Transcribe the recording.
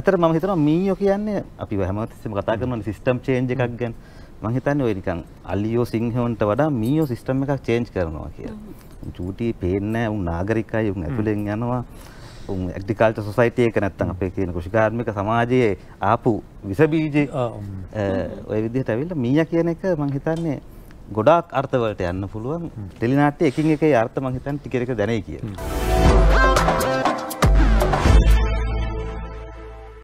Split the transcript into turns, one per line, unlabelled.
ඇතර මම හිතනවා මීයෝ කියන්නේ අපි හැමතිස්සෙම කතා කරන සිස්ටම් චේන්ජ් එකක් ගැන. මම හිතන්නේ ඔය නිකන් අලියෝ සිංහවන්ට වඩා මීයෝ සිස්ටම් එකක් චේන්ජ් කරනවා කියලා. චූටි පේන්නේ උන් නාගරිකයි උන් ඇතුලෙන් යනවා. උන් ඇග්‍රිකල්චර් සොසයිටි එක නැත්තම් අපේ කියන කෘෂිකාර්මික සමාජයේ ආපු විස බීජ ඔය විදිහට ඇවිල්ලා මීයා කියන එක මම හිතන්නේ ගොඩාක් අර්ථවලට යන්න පුළුවන්. ටෙලිනාට්‍ය එකින් එක අර්ථ මම හිතන්නේ ටික ටික දැනෙයි කියලා.